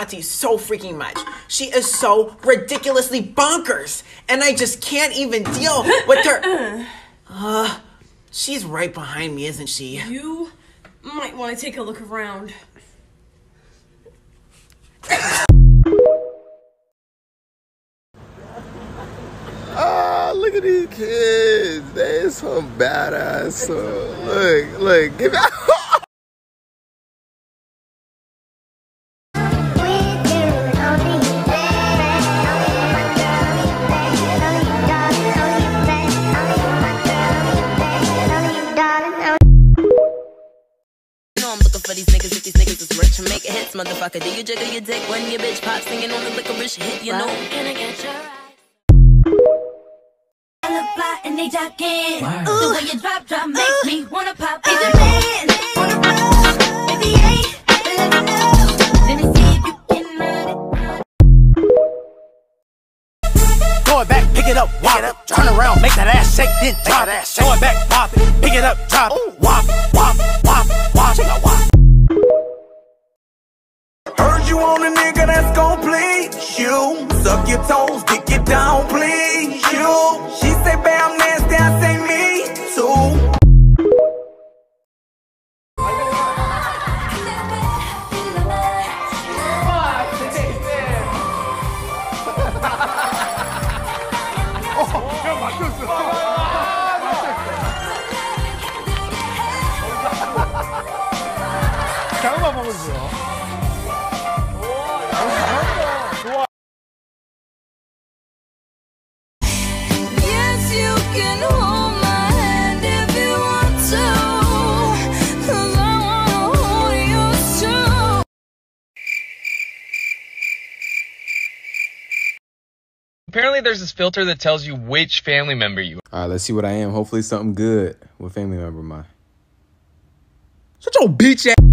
Auntie so freaking much. She is so ridiculously bonkers, and I just can't even deal with her. Uh, she's right behind me, isn't she? You might want to take a look around. Ah, look at these kids. They some badass. So, look, look, give me. for these niggas if these niggas is rich and make hits, motherfucker. Do you jiggle your dick when your bitch pop singing on the licorice hit? You know, can I get your eyes? and they jockin'. The way you drop, drop makes me wanna pop. He's a man, wanna roll. Baby, hey, let me know. Let me see if you can run it. Throw it back, pick it up, wop it up, turn around, make that ass shake, then drop it. Throw it back, pop it, pick it up, drop it, you on a nigga that's gon' please you. Suck your toes, dick it down, please you. She say, babe, I'm nasty, I say me too. 잠깐만 먹어주세요. Apparently, there's this filter that tells you which family member you are. All right, let's see what I am. Hopefully, something good with family member of mine. Shut your bitch ass.